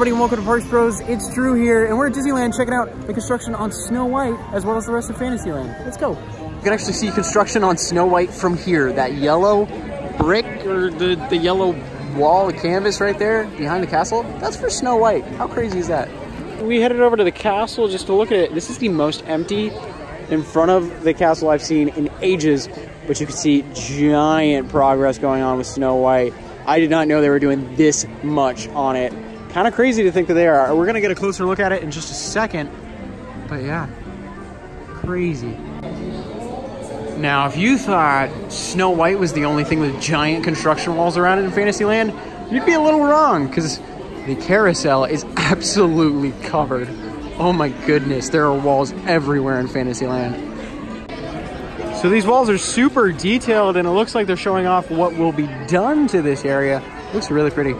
everybody, and welcome to Parks Bros. It's Drew here, and we're at Disneyland checking out the construction on Snow White, as well as the rest of Fantasyland. Let's go. You can actually see construction on Snow White from here. That yellow brick, or the, the yellow wall of canvas right there behind the castle, that's for Snow White. How crazy is that? We headed over to the castle just to look at it. This is the most empty in front of the castle I've seen in ages, but you can see giant progress going on with Snow White. I did not know they were doing this much on it. Kind of crazy to think that they are. We're gonna get a closer look at it in just a second, but yeah, crazy. Now, if you thought Snow White was the only thing with giant construction walls around it in Fantasyland, you'd be a little wrong, because the carousel is absolutely covered. Oh my goodness, there are walls everywhere in Fantasyland. So these walls are super detailed and it looks like they're showing off what will be done to this area. Looks really pretty.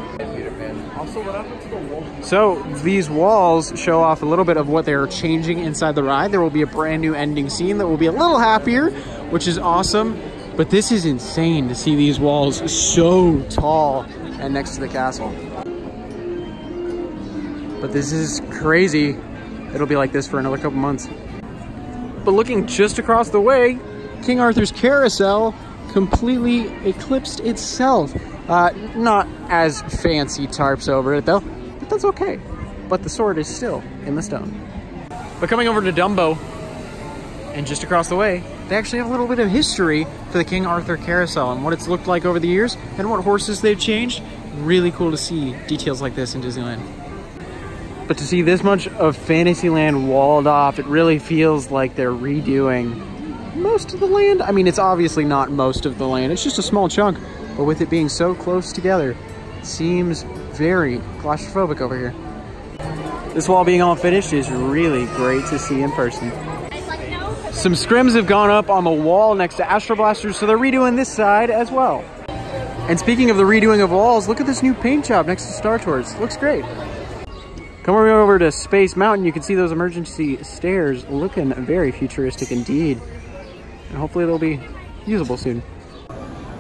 So these walls show off a little bit of what they're changing inside the ride. There will be a brand new ending scene that will be a little happier, which is awesome. But this is insane to see these walls so tall and next to the castle. But this is crazy. It'll be like this for another couple months. But looking just across the way, King Arthur's Carousel completely eclipsed itself. Uh, not as fancy tarps over it though, but that's okay. But the sword is still in the stone. But coming over to Dumbo, and just across the way, they actually have a little bit of history for the King Arthur Carousel and what it's looked like over the years and what horses they've changed. Really cool to see details like this in Disneyland. But to see this much of Fantasyland walled off, it really feels like they're redoing most of the land. I mean, it's obviously not most of the land. It's just a small chunk. But with it being so close together, seems very claustrophobic over here. This wall being all finished is really great to see in person. Some scrims have gone up on the wall next to Astro Blasters, so they're redoing this side as well. And speaking of the redoing of walls, look at this new paint job next to Star Tours. Looks great. Come over to Space Mountain, you can see those emergency stairs looking very futuristic indeed and hopefully they'll be usable soon.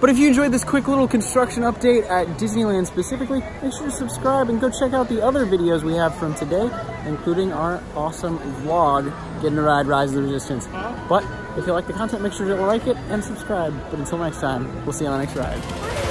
But if you enjoyed this quick little construction update at Disneyland specifically, make sure to subscribe and go check out the other videos we have from today, including our awesome vlog, Getting a Ride Rise of the Resistance. But if you like the content, make sure to like it and subscribe. But until next time, we'll see you on the next ride.